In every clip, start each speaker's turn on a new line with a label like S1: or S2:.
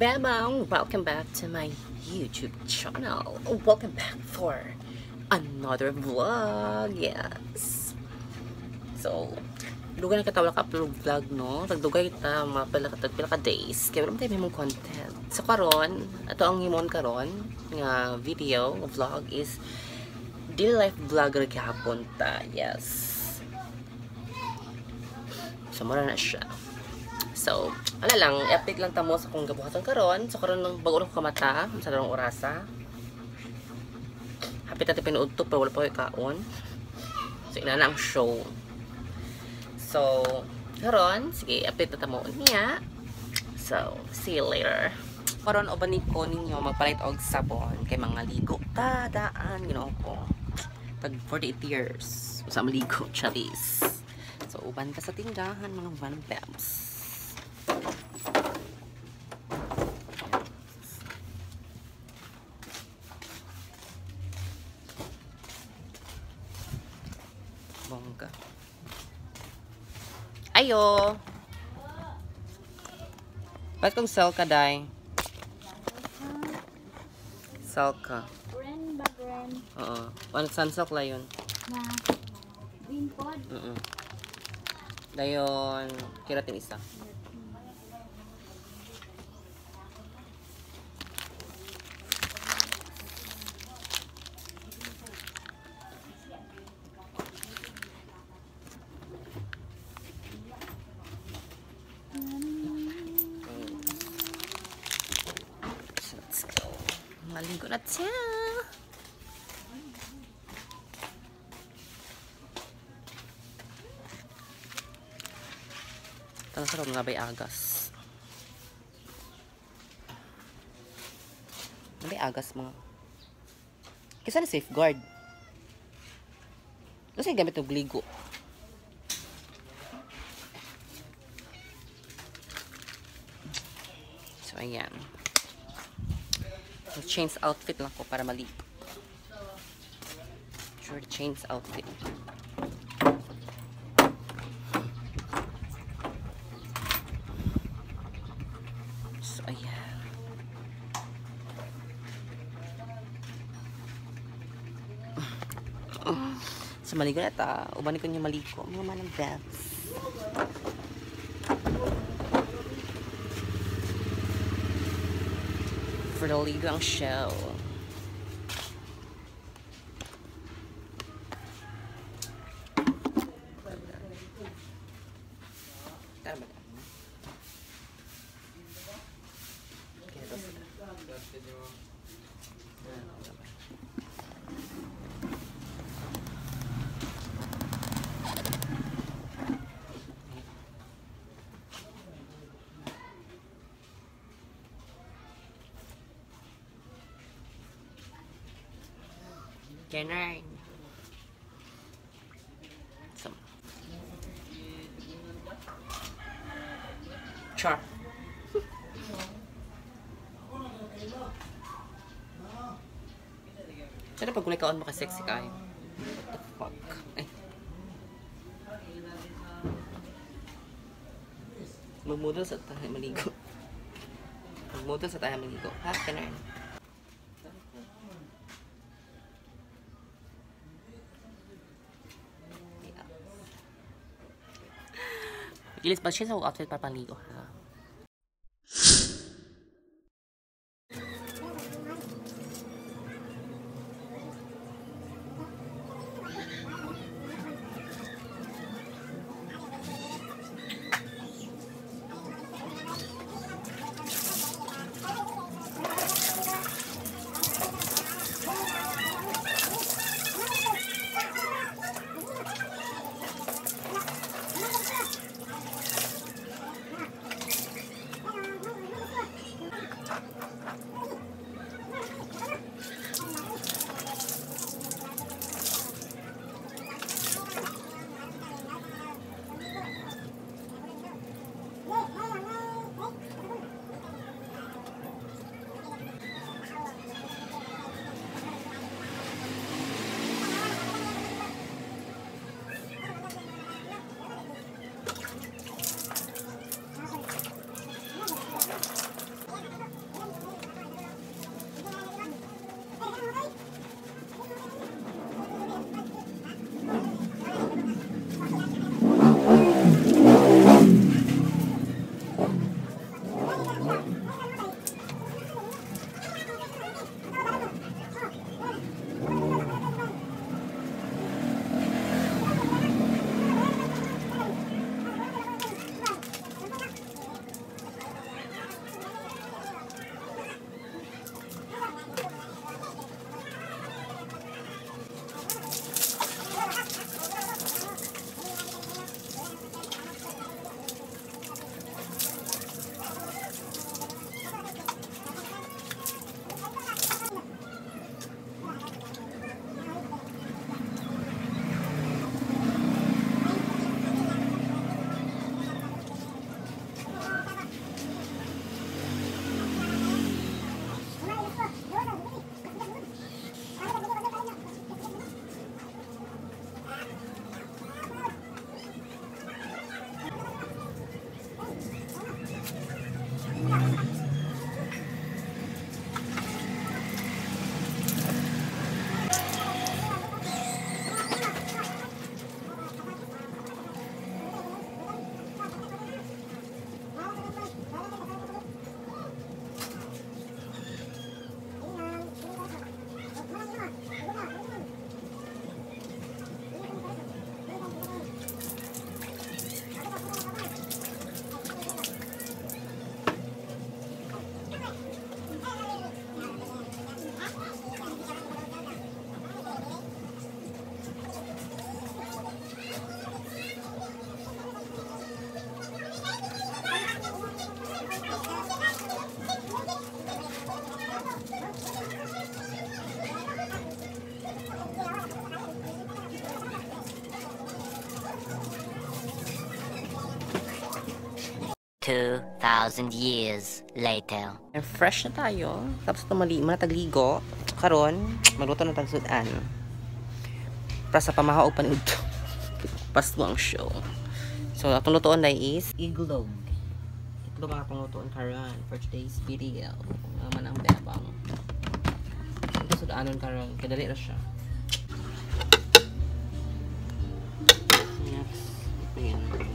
S1: Bebang! Welcome back to my YouTube channel. Welcome back for another vlog. Yes. So, dugay na katawala ka upload vlog, no? Tagdugay kita mga pala pila ka days. Kaya wala tayo may content. So, karon, ito ang himon karon nga video, vlog is daily life vlogger gihapon ta. Yes. So, mura na siya. So, ano lang, i-update lang tamo sa kung gabuhatan karon. So, karon ng bago ko kamata, sa darong orasa. Hapit natin pinuod to, pero wala pa kaon. So, ina na ang show. So, karon, sige, update na tamo niya. So, see you later. Karon, obanin ko ninyo, magpalit og sabon kay mga ligo. Tadaan, know ko. Tag 48 years. Sa maligo, charis. So, uban ka sa tindahan, mga bams. Ayo! Ba't kung sell ka, Day? Sell ka.
S2: Ren ba Ren?
S1: Oo. Ano, sunsilk la yun?
S2: Na green pod?
S1: Mm Dayon, kiratin isa. So, Ang sarap nga ba'y agas. Ano ba'y agas mga? Kisa na safeguard. Kasi gamit ng gligo. So, ayan. Change outfit lang ko para mali. Sure, change outfit. So, ayan. So, maligo na ta. Ubanin ko niya maligo. Mga manang beds. For the ligo ang shell. Tama Ganun. So. Char. Sana pag kulay kaon makasexy kayo. What the fuck? Ay. Magmudol sa tayo maligo. Magmudol sa tayo maligo. Ha? Ganun. Ilis ba siya sa outfit para panligo? Ha?
S3: 2,000 years later.
S1: Fresh na tayo. Tapos tumali, matagligo. Karon, magluto na tagsudan. Para sa pamahaog panood. Pasto ang show. So, atong lutoon na is iglog. Iglog ang atong lutoon karon for today's video. Naman ang bebang. Ito sudaanon karon. Kadali na siya. Next. Ayan.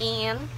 S1: and